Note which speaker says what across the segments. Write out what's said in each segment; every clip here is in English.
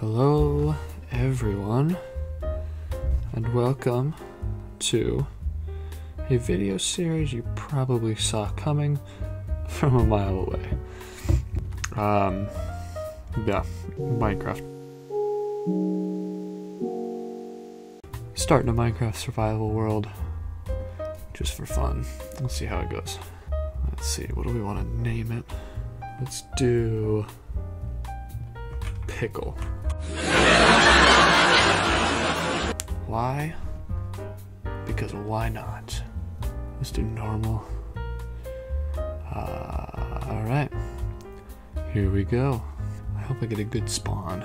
Speaker 1: Hello, everyone, and welcome to a video series you probably saw coming from a mile away. Um, yeah, Minecraft. Starting a Minecraft survival world just for fun. Let's see how it goes. Let's see, what do we want to name it? Let's do Pickle. Why? Because why not? Let's do normal. Uh, Alright. Here we go. I hope I get a good spawn.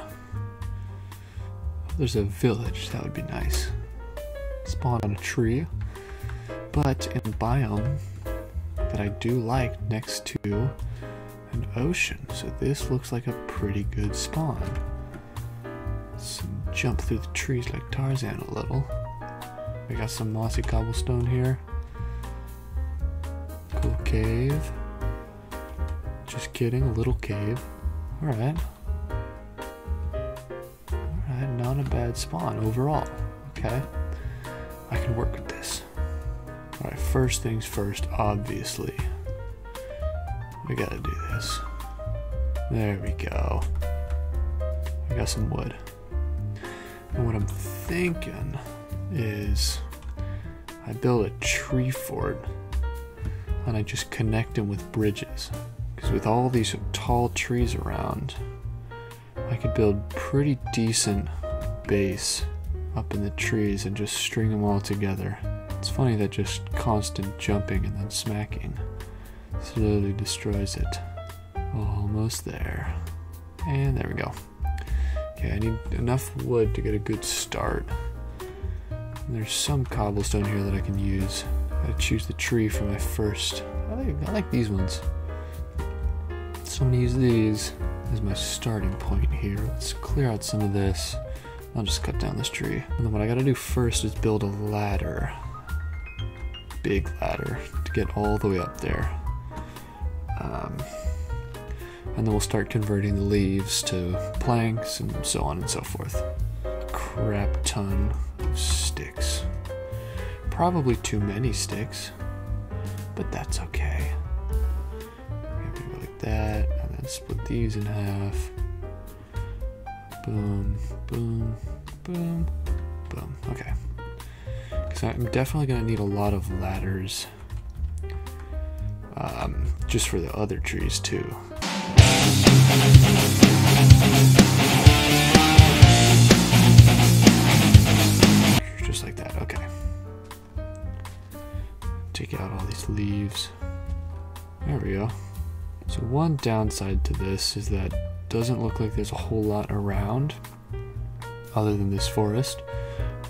Speaker 1: There's a village, that would be nice. Spawn on a tree. But in a biome that I do like next to an ocean. So this looks like a pretty good spawn. Jump through the trees like Tarzan a little. We got some mossy cobblestone here. Cool cave. Just kidding, a little cave. Alright. Alright, not a bad spawn overall. Okay. I can work with this. Alright, first things first, obviously. We gotta do this. There we go. I got some wood. And what I'm thinking is I build a tree fort and I just connect them with bridges. Because with all these tall trees around, I could build pretty decent base up in the trees and just string them all together. It's funny that just constant jumping and then smacking slowly destroys it. Almost there. And there we go. Okay, I need enough wood to get a good start. And there's some cobblestone here that I can use. I gotta choose the tree for my first. I like, I like these ones. So I'm gonna use these as my starting point here. Let's clear out some of this. I'll just cut down this tree. And then what I gotta do first is build a ladder. Big ladder to get all the way up there. Um, and then we'll start converting the leaves to planks and so on and so forth. Crap ton of sticks. Probably too many sticks, but that's okay. Maybe like that, and then split these in half. Boom, boom, boom, boom. Okay. Because I'm definitely going to need a lot of ladders um, just for the other trees too. Just like that, okay. Take out all these leaves. There we go. So one downside to this is that doesn't look like there's a whole lot around other than this forest.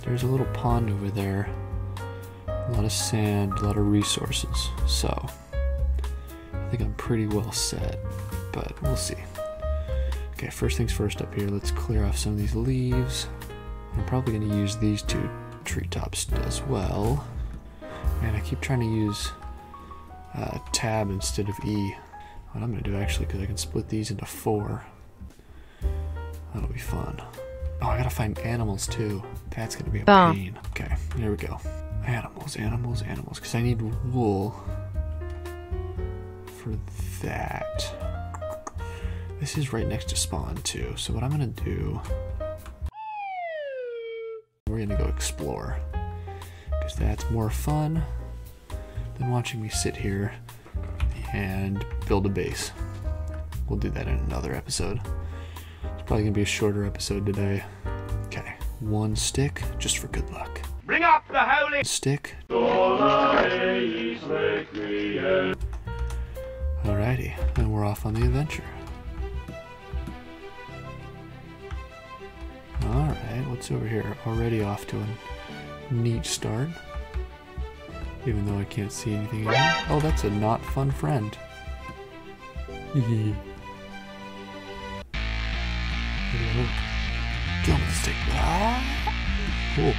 Speaker 1: There's a little pond over there. A lot of sand, a lot of resources. So I think I'm pretty well set, but we'll see. Okay, first things first up here, let's clear off some of these leaves. I'm probably going to use these two treetops as well. And I keep trying to use uh, tab instead of E. What I'm going to do actually, because I can split these into four. That'll be fun. Oh, I gotta find animals too. That's gonna be a
Speaker 2: Bah.
Speaker 1: pain. Okay, here we go. Animals, animals, animals. Because I need wool for that. This is right next to spawn too. So what I'm gonna do, we're gonna go explore because that's more fun than watching me sit here and build a base. We'll do that in another episode. It's probably gonna be a shorter episode today. Okay, one stick just for good luck.
Speaker 3: Bring up the holy
Speaker 1: Stick. Alrighty, and we're off on the adventure. Alright, what's over here? Already off to a neat start. Even though I can't see anything in. Oh, that's a not fun friend. Hello. Kill the stick. Cool.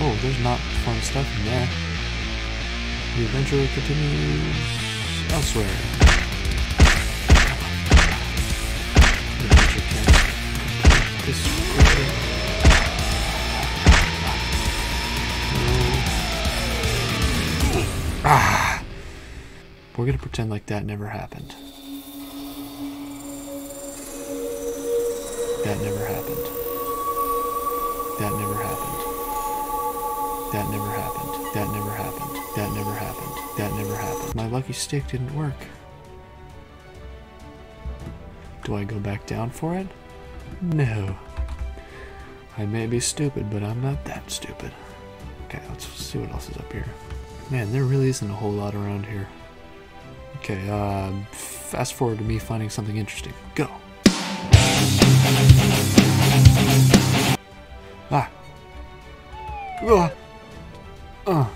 Speaker 1: Oh, there's not fun stuff in there. The adventure continues elsewhere. This. No. Ah! We're gonna pretend like that never happened. That never happened. That never happened. That never happened. That never happened. That never happened. That never happened. My lucky stick didn't work. Do I go back down for it? No. I may be stupid, but I'm not that stupid. Okay, let's see what else is up here. Man, there really isn't a whole lot around here. Okay, uh, fast forward to me finding something interesting. Go. Ah. Ugh. Uh.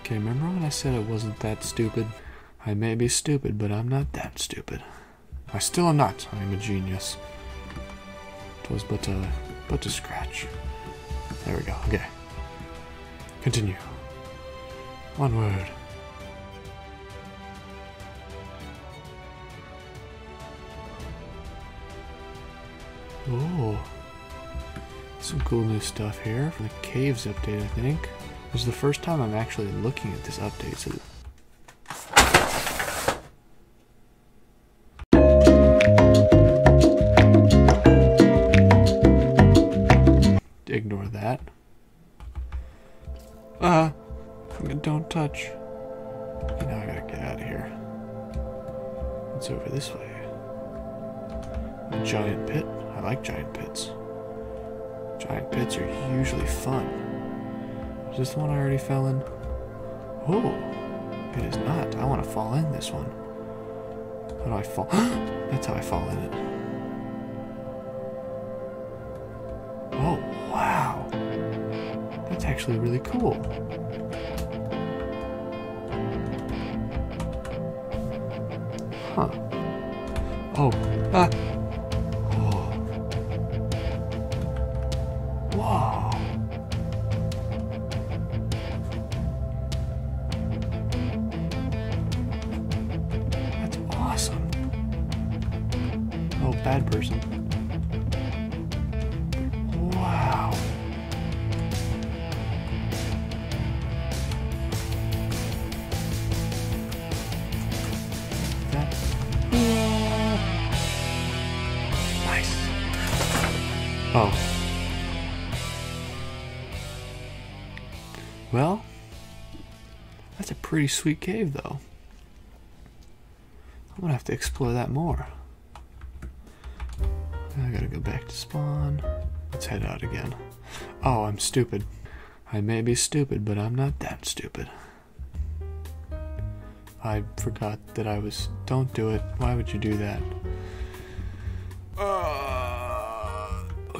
Speaker 1: Okay, remember when I said I wasn't that stupid? I may be stupid, but I'm not that stupid. I still am not. I am a genius. Twas but a, but a scratch. There we go. Okay. Continue. One word. Oh. Some cool new stuff here from the Caves update, I think. This is the first time I'm actually looking at this update, so Now I gotta get out of here. It's over this way. A giant pit. I like giant pits. Giant pits are usually fun. Is this the one I already fell in? Oh, it is not. I want to fall in this one. How do I fall? That's how I fall in it. Oh, wow. That's actually really cool. Oh, ah. Oh. Whoa. That's awesome. Oh, bad person. Oh. Well, that's a pretty sweet cave, though. I'm gonna have to explore that more. I gotta go back to spawn. Let's head out again. Oh, I'm stupid. I may be stupid, but I'm not that stupid. I forgot that I was. Don't do it. Why would you do that?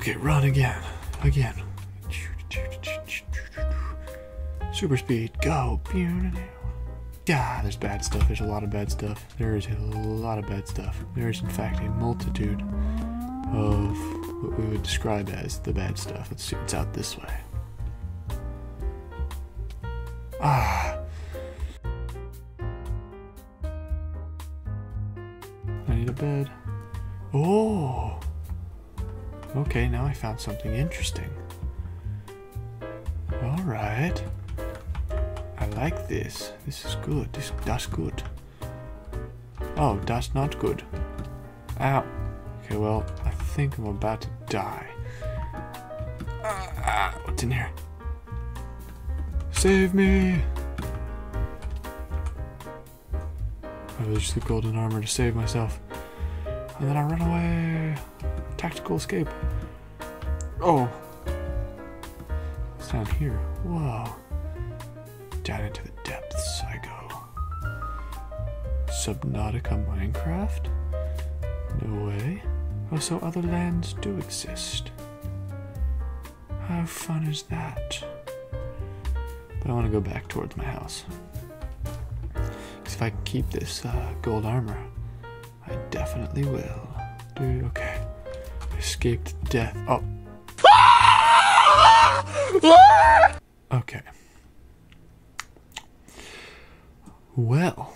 Speaker 1: Okay, run again. Again. Super speed, go. Yeah, there's bad stuff. There's a lot of bad stuff. There is a lot of bad stuff. There is, in fact, a multitude of what we would describe as the bad stuff. Let's see what's out this way. Ah. I need a bed. Oh. Okay, now I found something interesting. All right. I like this. This is good. This does good. Oh, that's not good. Ow. Okay, well, I think I'm about to die. Ah, what's in here? Save me! I use the golden armor to save myself. And then I run away. Tactical escape. Oh. It's down here. Whoa. Down into the depths I go. Subnautica Minecraft? No way. Oh, so other lands do exist. How fun is that? But I want to go back towards my house. Because if I keep this uh, gold armor, I definitely will. Dude, okay. Escaped death. Oh. Okay. Well,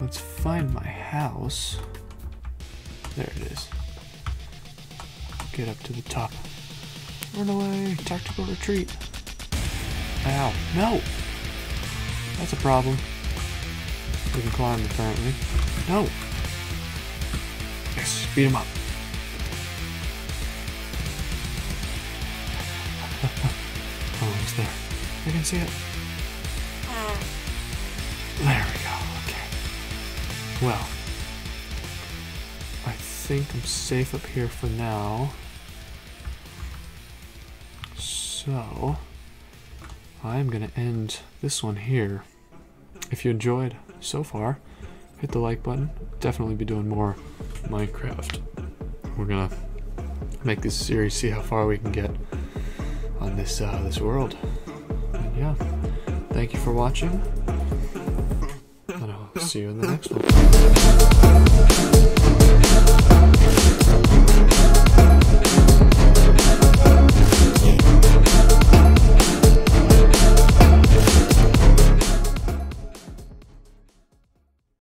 Speaker 1: let's find my house. There it is. Get up to the top. Run away. Tactical retreat. Ow. No! That's a problem. We can climb, apparently. No! Yes, beat him up. There. I can see it. Uh. There we go. Okay. Well, I think I'm safe up here for now. So, I'm going to end this one here. If you enjoyed so far, hit the like button. Definitely be doing more Minecraft. We're going to make this series, see how far we can get on this uh, this world. And yeah, thank you for watching, and I'll see you in the next one.